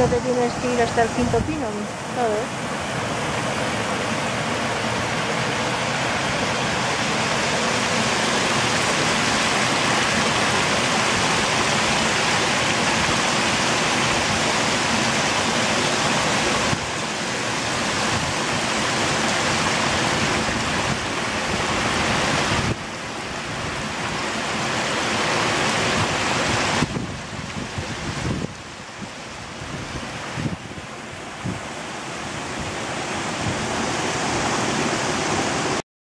no te tienes que ir hasta el quinto pino, ¿sabes?